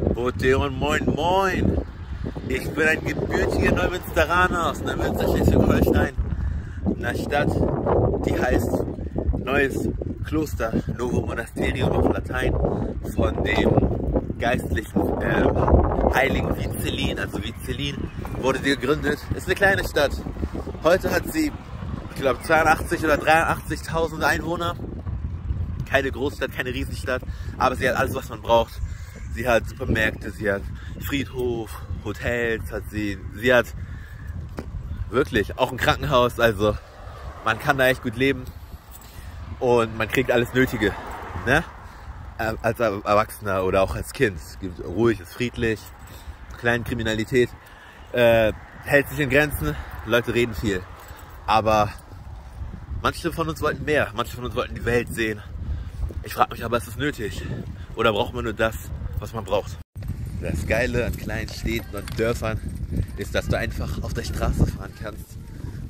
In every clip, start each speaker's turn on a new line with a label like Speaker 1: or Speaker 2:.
Speaker 1: Boteon, moin, moin. Ich bin ein gebürtiger Neumünsteraner aus Neumünster, Schleswig-Holstein. Einer Stadt, die heißt Neues Kloster, Novum Monasterium auf Latein, von dem geistlichen äh, Heiligen Vizelin, also Vizelin, wurde sie gegründet. Ist eine kleine Stadt. Heute hat sie, ich glaube, 82 oder 83.000 Einwohner. Keine Großstadt, keine Riesenstadt, aber sie hat alles, was man braucht. Sie hat Supermärkte, sie hat Friedhof, Hotels, hat sie, sie hat wirklich auch ein Krankenhaus, also man kann da echt gut leben und man kriegt alles Nötige, ne? Als Erwachsener oder auch als Kind. Es ruhig, ist friedlich, kleine Kriminalität, äh, hält sich in Grenzen, Leute reden viel. Aber manche von uns wollten mehr, manche von uns wollten die Welt sehen. Ich frage mich aber, ist es nötig? Oder braucht man nur das, was man braucht? Das Geile an kleinen Städten und Dörfern ist, dass du einfach auf der Straße fahren kannst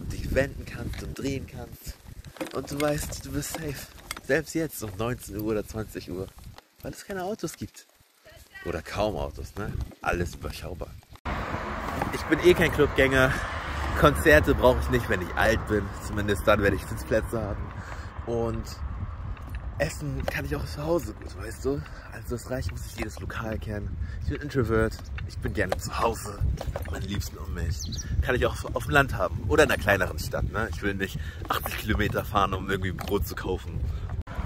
Speaker 1: und dich wenden kannst und drehen kannst. Und du weißt, du bist safe. Selbst jetzt um 19 Uhr oder 20 Uhr. Weil es keine Autos gibt. Oder kaum Autos, ne? Alles überschaubar. Ich bin eh kein Clubgänger. Konzerte brauche ich nicht, wenn ich alt bin. Zumindest dann werde ich Sitzplätze haben. Und Essen kann ich auch zu Hause gut, weißt du? Also das reicht, muss ich jedes Lokal kennen. Ich bin Introvert, ich bin gerne zu Hause, meine Liebsten um mich. Kann ich auch auf dem Land haben oder in einer kleineren Stadt, ne? Ich will nicht 80 Kilometer fahren, um irgendwie Brot zu kaufen.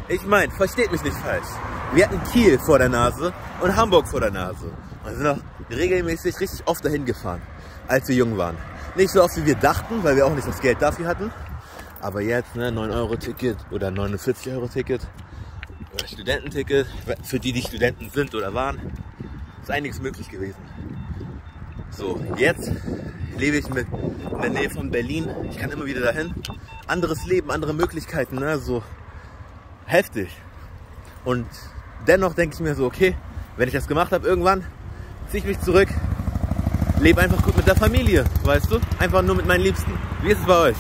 Speaker 1: Ich meine, versteht mich nicht falsch. Wir hatten Kiel vor der Nase und Hamburg vor der Nase. Und sind auch regelmäßig richtig oft dahin gefahren, als wir jung waren. Nicht so oft, wie wir dachten, weil wir auch nicht das Geld dafür hatten. Aber jetzt, ne, 9-Euro-Ticket oder 49-Euro-Ticket oder Studententicket, für die, die Studenten sind oder waren, ist einiges möglich gewesen. So, jetzt lebe ich mit in der Nähe von Berlin. Ich kann immer wieder dahin. Anderes Leben, andere Möglichkeiten, ne, so heftig. Und dennoch denke ich mir so, okay, wenn ich das gemacht habe, irgendwann ziehe ich mich zurück, lebe einfach gut mit der Familie, weißt du? Einfach nur mit meinen Liebsten. Wie ist es bei euch?